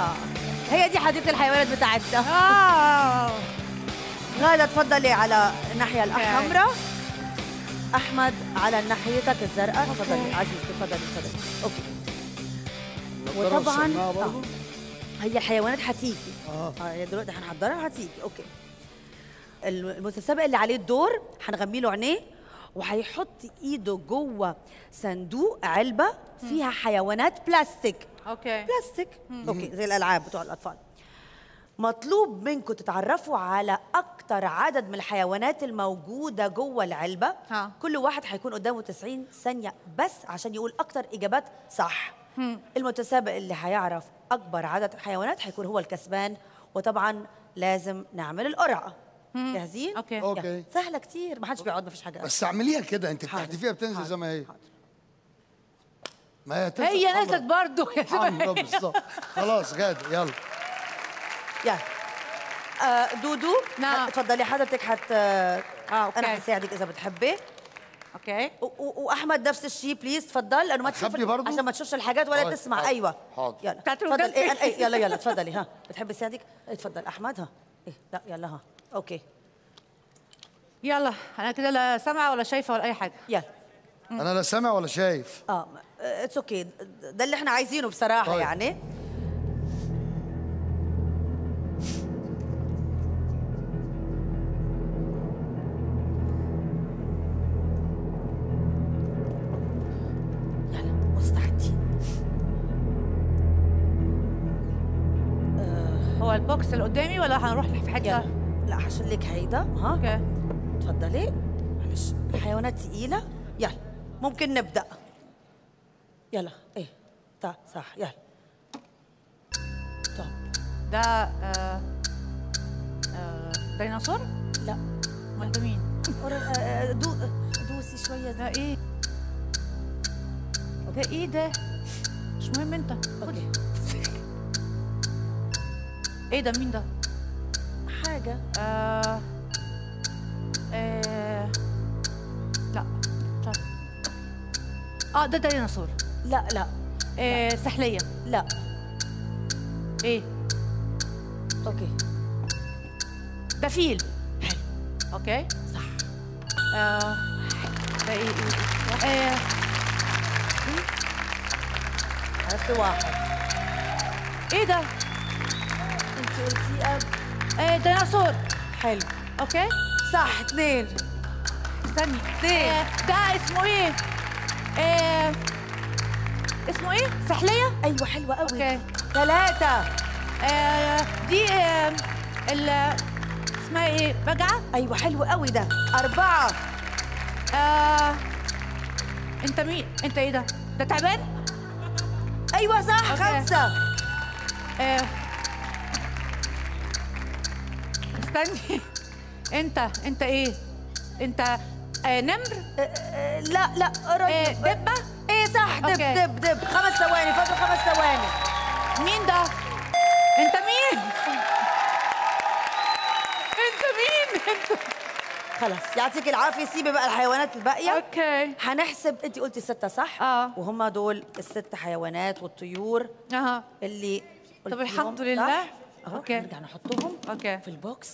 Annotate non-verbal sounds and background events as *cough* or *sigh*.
آه. هي دي حديقة الحيوانات بتاعتنا. آه. غادة تفضلي على الناحية الحمراء أحمد على ناحيتك الزرقاء. تفضلي. عزيزتي تفضلي تفضلي. okay. وطبعا؟ آه. هي الحيوانات هتيجي آه. آه هي دلوقتي هنحضرها هتيجي okay. المتسابق اللي عليه الدور هنغمي له عينيه. وهيحط إيده جوه صندوق علبة فيها حيوانات بلاستيك. okay بلاستيك okay زي الألعاب بتوع الأطفال مطلوب منكم تتعرفوا على أكتر عدد من الحيوانات الموجودة جوه العلبة ها. كل واحد هيكون قدامه 90 ثانية بس عشان يقول أكتر إجابات صح المتسابق اللي هيعرف أكبر عدد حيوانات هيكون هو الكسبان وطبعا لازم نعمل القرعة جاهزين. يلا. okay. سهلة كتير ما حدش بيقعد ما فيش حاجة بس اعمليها كده انت حاضر. بتحدفيها بتنزل حاضر. زي ما هي حاضر. ما هي هي. نزلت برضه يا حمرا بالظبط. خلاص غادة يلا. يلا. آه دودو نعم. اتفضلي حضرتك حت آه okay. أنا هساعدك إذا بتحبي. okay. وأحمد نفس الشيء please تفضل لأنه ما تشوف؟ عشان ما تشوفش الحاجات ولا طيب، تسمع. حاضر، أيوه. حاضر. يلا. تفضل. إيه إيه يلا يلا *laughs* تفضلي ها. بتحبي اساعدك إيه، اتفضل. أحمد ها. إيه لا يلا ها. okay. يلا أنا كده لا سامعة ولا شايفة ولا أي حاجة. يلا. أنا لا سامع ولا شايف. آه it's okay ده اللي إحنا عايزينه بصراحة طيب. يعني. يلا مستعدين. هو ال box اللي قدامي ولا هنروح في حتة؟ يلا. لا هشيلك هيدا. ها؟ okay. اتفضلي. معلش الحيوانات تقيلة. يلا. ممكن نبدأ. يلا إيه تا صح يلا. طب. ده آه آه ديناصور؟ لا. أمال ده مين؟ آه، آه، دو دوسي شوية. ده إيه؟ ده إيه ده؟ مش مهم أنت. okay. إيه ده؟ مين ده؟ حاجة. آه آه آه ده ديناصور. لا لا. آه سحلية. لا. إيه؟ okay. ده فيل. okay. صح. آه. ده إيه إيه, إيه؟ عرفت واحد. إيه ده؟ أنت قلتي اب آه ديناصور. حلو. okay. صح اثنين استني اثنين آه ده اسمه إيه؟ آه اسمه إيه؟ سحلية؟ أيوه حلوة قوي okay. ثلاثة آه دي آه ال اسمها إيه؟ بجعة؟ أيوه حلو قوي ده. أربعة. آه أنت مين؟ أنت إيه ده؟ ده تعبان؟ أيوه صح okay. خمسة. آه استني. *laughs* أنت أنت إيه؟ أنت آه نمر؟ آه، آه، لا لا آه قريب دبة؟ إيه صح دب okay. دب دب. خمس ثواني فاضل خمس ثواني. مين ده؟ أنت مين؟ أنت مين؟ أنت خلاص يعطيك العافية سيبي بقى الحيوانات الباقية. okay. هنحسب أنت قلتي ستة صح؟ آه. وهم دول الست حيوانات والطيور أها. اللي طب الحمد لله. okay. نرجع نحطهم okay. في ال box.